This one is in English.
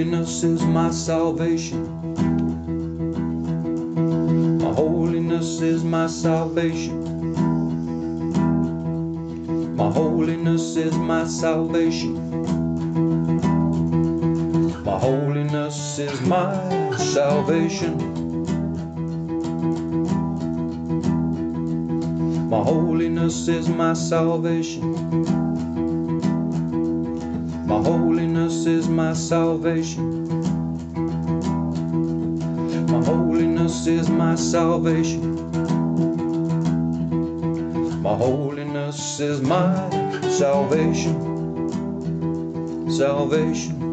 holiness is my salvation. My holiness is my salvation. My holiness is my salvation. My holiness is my salvation. My holiness is my salvation. My holiness is my salvation. My holiness is my salvation. My holiness is my salvation. Salvation.